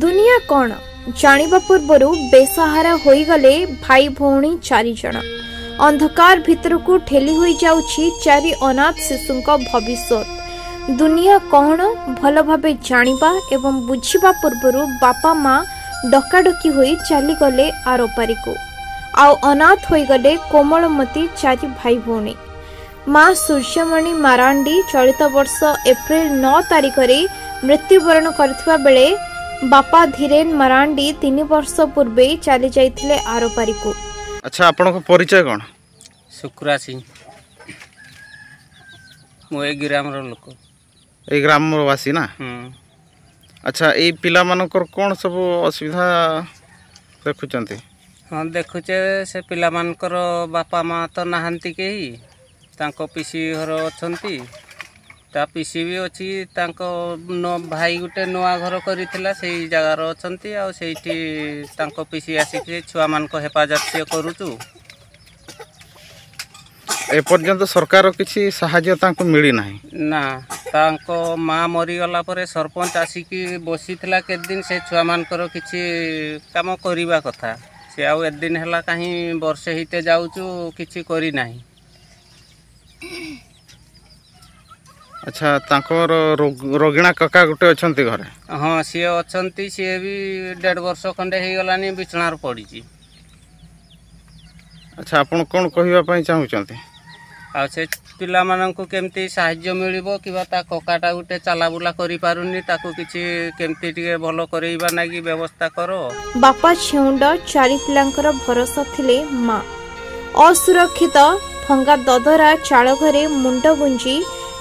दुनिया बेसहारा भाई दुनियाँ कन् जूर्वसाहाराइगले भाइ भौ ठेली अन्धकार भित्रको ठेल्हो अनाथ शिशु भविष्य दुनिया भल एवं दुनियाँ कल भाइ जाँदा ए बुझ्दा पूर्वहरू बापामा डाडकी हुनाथ हुगले कोमलमती चारि भाइभी मा सूर्यमणी माराण्डी चलित वर्ष एप्रिल तारिख तारिखले मृत्युवरण गरि ବାପା ଧୀରେନ ମରାଣ୍ଡି ତିନି ବର୍ଷ ପୂର୍ବେ ଚାଲି ଯାଇଥିଲେ ଆରପାରିକୁ ଆଚ୍ଛା ଆପଣଙ୍କ ପରିଚୟ କ'ଣ ଶୁକ୍ରା ସିଂ ମୁଁ ଏଇ ଗ୍ରାମର ଲୋକ ଏଇ ଗ୍ରାମର ବାସୀ ନା ଆଚ୍ଛା ଏଇ ପିଲାମାନଙ୍କର କ'ଣ ସବୁ ଅସୁବିଧା ଦେଖୁଛନ୍ତି ହଁ ଦେଖୁଛେ ସେ ପିଲାମାନଙ୍କର ବାପା ମା' ତ ନାହାନ୍ତି କେହି ତାଙ୍କ ପିସି ଘର ଅଛନ୍ତି ତା ପିସି ବି ଅଛି ତାଙ୍କ ଭାଇ ଗୋଟେ ନୂଆ ଘର କରିଥିଲା ସେଇ ଜାଗାର ଅଛନ୍ତି ଆଉ ସେଇଠି ତାଙ୍କ ପିସି ଆସିକି ଛୁଆମାନଙ୍କ ହେଫାଜତ ସିଏ କରୁଛୁ ଏପର୍ଯ୍ୟନ୍ତ ସରକାର କିଛି ସାହାଯ୍ୟ ତାଙ୍କୁ ମିଳିନାହିଁ ନା ତାଙ୍କ ମା ମରିଗଲା ପରେ ସରପଞ୍ଚ ଆସିକି ବସିଥିଲା କେତେଦିନ ସେ ଛୁଆମାନଙ୍କର କିଛି କାମ କରିବା କଥା ସେ ଆଉ ଏତେ ଦିନ ହେଲା କାହିଁ ବର୍ଷେ ହେଇତେ ଯାଉଛୁ କିଛି କରିନାହିଁ ଆଚ୍ଛା ତାଙ୍କର ରୋଗିଣା କକା ଗୋଟେ ଅଛନ୍ତି ଘରେ ହଁ ସିଏ ଅଛନ୍ତି ସିଏ ବି ଦେଢ଼ ବର୍ଷ ଖଣ୍ଡେ ହେଇଗଲାନି ବିଛଣାରୁ ପଡ଼ିଛି ଆଚ୍ଛା ଆପଣ କ'ଣ କହିବା ପାଇଁ ଚାହୁଁଛନ୍ତି ଆଉ ସେ ପିଲାମାନଙ୍କୁ କେମିତି ସାହାଯ୍ୟ ମିଳିବ କିମ୍ବା ତା କକାଟା ଗୋଟେ ଚାଲାବୁଲା କରିପାରୁନି ତାକୁ କିଛି କେମିତି ଟିକେ ଭଲ କରେଇବା ନାଗି ବ୍ୟବସ୍ଥା କର ବାପା ଛେଉଣ୍ଡ ଚାରି ପିଲାଙ୍କର ଭରସା ଥିଲେ ମା ଅସୁରକ୍ଷିତ ଭଙ୍ଗା ଦଦରା ଚାଳ ଘରେ ମୁଣ୍ଡ ଗୁଞ୍ଜି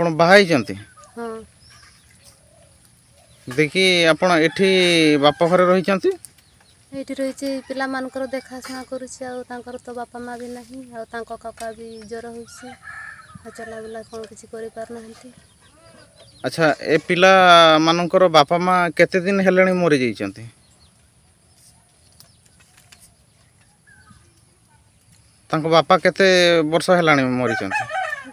ଆପଣ ବାହା ହେଇଛନ୍ତି ଦେଖି ଆପଣ ଏଠି ବାପ ଘରେ ରହିଛନ୍ତି ଏଇଠି ରହିଛି ପିଲାମାନଙ୍କର ଦେଖାଶୁଣା କରୁଛି ଆଉ ତାଙ୍କର ତ ବାପା ମା ବି ନାହିଁ ଆଉ ତାଙ୍କ କକା ବି ଜ୍ୱର ହେଉଛି ଆଉ ଚଲାବୁଲା କ'ଣ କିଛି କରିପାରୁନାହାନ୍ତି ଆଚ୍ଛା ଏ ପିଲାମାନଙ୍କର ବାପା ମା କେତେ ଦିନ ହେଲାଣି ମରିଯାଇଛନ୍ତି ତାଙ୍କ ବାପା କେତେ ବର୍ଷ ହେଲାଣି ମରିଛନ୍ତି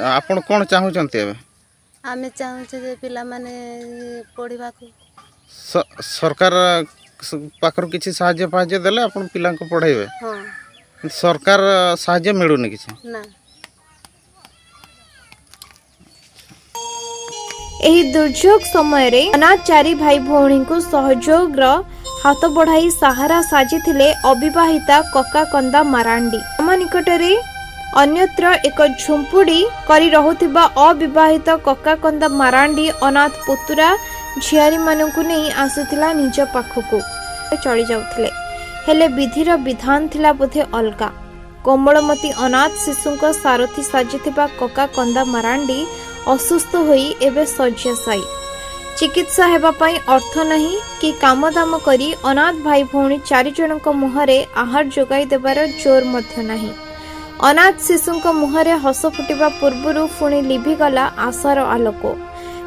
ଆପଣ କ'ଣ ଚାହୁଁଛନ୍ତି ଏବେ ଆମେ ଚାହୁଁଛୁ ଯେ ପିଲାମାନେ ପଢ଼ିବାକୁ ସରକାର ପାଖରୁ କିଛି ସାହାଯ୍ୟ ଫାହାଯ୍ୟ ଦେଲେ ଆପଣ ପିଲାଙ୍କୁ ପଢ଼ାଇବେ ସରକାର ସାହାଯ୍ୟ ମିଳୁନି କିଛି ଏହି ଦୁର୍ଯୋଗ ସମୟରେ ଅନାଥ ଚାରି ଭାଇ ଭଉଣୀଙ୍କୁ ସହଯୋଗର ହାତ ବଢ଼ାଇ ସାହାରା ସାଜିଥିଲେ ଅବିବାହିତା କକାକନ୍ଦା ମାରାଣ୍ଡି ଆମ ନିକଟରେ ଅନ୍ୟତ୍ର ଏକ ଝୁମ୍ପୁଡ଼ି କରି ରହୁଥିବା ଅବିବାହିତ କକାକନ୍ଦା ମାରାଣ୍ଡି ଅନାଥ ପୁତୁରା ଝିଆରୀମାନଙ୍କୁ ନେଇ ଆସୁଥିଲା ନିଜ ପାଖକୁ ଚଳିଯାଉଥିଲେ ହେଲେ ବିଧିର ବିଧାନ ଥିଲା ବୋଧେ ଅଲଗା କୋମଳମତୀ ଅନାଥ ଶିଶୁଙ୍କ ସାରଥି ସାଜିଥିବା କକାକନ୍ଦା ମାରାଣ୍ଡି ଅସୁସ୍ଥ ହୋଇ ଏବେ ଶଯ୍ୟାଶାୟୀ ଚିକିତ୍ସା ହେବା ପାଇଁ ଅର୍ଥ ନାହିଁ କି କାମଦାମ କରି ଅନାଥ ଭାଇ ଭଉଣୀ ଚାରିଜଣଙ୍କ ମୁହଁରେ ଆହାର ଯୋଗାଇ ଦେବାର ଜୋର ମଧ୍ୟ ନାହିଁ अनाथ शिशुको मुहे हसफुटिवा पूर्व लिभिगला आशार आलोक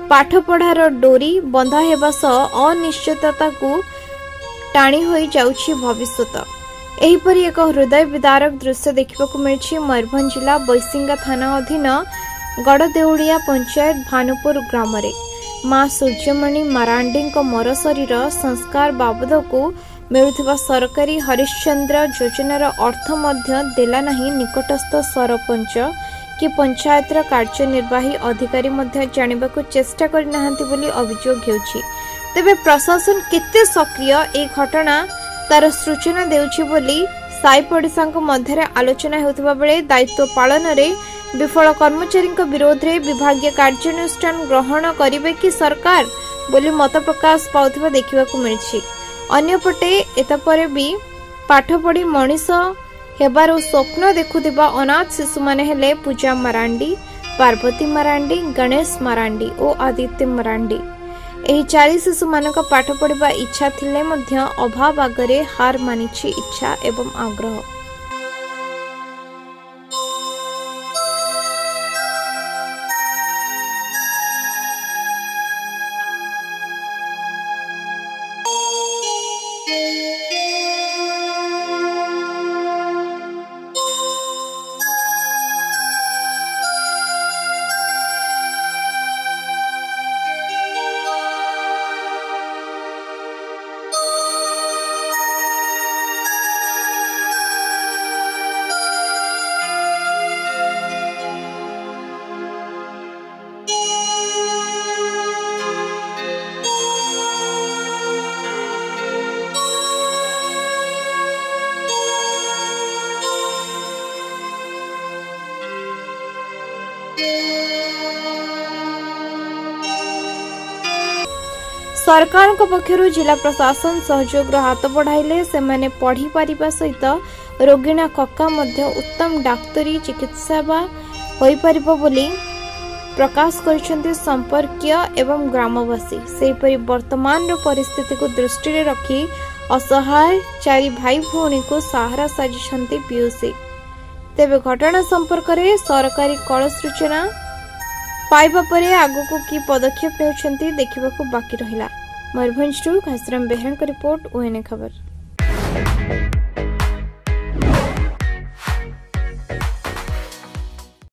पाठ पढार डोरी बन्ध अनिश्चितता को टाणी टाणिहो भविष्य यहीपरि एक हृदय विदारक दृश्य देख्दाखेरि मयूरभ जाला बैसिङ थाना अधीन गडदेउली पंचायत भानुपुर ग्रामीण मा सूर्यमणि माराण्डी मर शरीर संस्कार बाबदको ମିଳୁଥିବା ସରକାରୀ ହରିଶ୍ଚନ୍ଦ୍ର ଯୋଜନାର ଅର୍ଥ ମଧ୍ୟ ଦେଲା ନାହିଁ ନିକଟସ୍ଥ ସରପଞ୍ଚ କି ପଞ୍ଚାୟତର କାର୍ଯ୍ୟନିର୍ବାହୀ ଅଧିକାରୀ ମଧ୍ୟ ଜାଣିବାକୁ ଚେଷ୍ଟା କରିନାହାନ୍ତି ବୋଲି ଅଭିଯୋଗ ହେଉଛି ତେବେ ପ୍ରଶାସନ କେତେ ସକ୍ରିୟ ଏହି ଘଟଣା ତାର ସୂଚନା ଦେଉଛି ବୋଲି ସାଇ ପଡ଼ିଶାଙ୍କ ମଧ୍ୟରେ ଆଲୋଚନା ହେଉଥିବା ବେଳେ ଦାୟିତ୍ୱ ପାଳନରେ ବିଫଳ କର୍ମଚାରୀଙ୍କ ବିରୋଧରେ ବିଭାଗୀୟ କାର୍ଯ୍ୟାନୁଷ୍ଠାନ ଗ୍ରହଣ କରିବେ କି ସରକାର ବୋଲି ମତ ପ୍ରକାଶ ପାଉଥିବା ଦେଖିବାକୁ ମିଳିଛି ଅନ୍ୟପଟେ ଏତପରେ ବି ପାଠ ପଢ଼ି ମଣିଷ ହେବାର ସ୍ୱପ୍ନ ଦେଖୁଥିବା ଅନାଥ ଶିଶୁମାନେ ହେଲେ ପୂଜା ମାରାଣ୍ଡି ପାର୍ବତୀ ମାରାଣ୍ଡି ଗଣେଶ ମାରାଣ୍ଡି ଓ ଆଦିତ୍ୟ ମାରାଣ୍ଡି ଏହି ଚାରି ଶିଶୁମାନଙ୍କ ପାଠ ପଢ଼ିବା ଇଚ୍ଛା ଥିଲେ ମଧ୍ୟ ଅଭାବ ଆଗରେ ହାର ମାନିଛି ଇଚ୍ଛା ଏବଂ ଆଗ୍ରହ सरकारको पक्ष पढ़ी पढिपार सहित रोगीणा ककामा उत्तम डाक्तरी चिकित्सा बोली प्रकाश एवं ग्रामवासी सहीपरि वर्तमान परिस्थितिको दृष्टिले रखी असहाय चारि सहारा साहारा पीयूसी तेह्र घटना सम्पर्कले सरकारी कल सूचना पाइबा परे आगो को की पदक्षेप नेउछंती देखिबा को बाकी रहिला मयूरभ टू घासराम बेहरा रिपोर्ट ओएनए खबर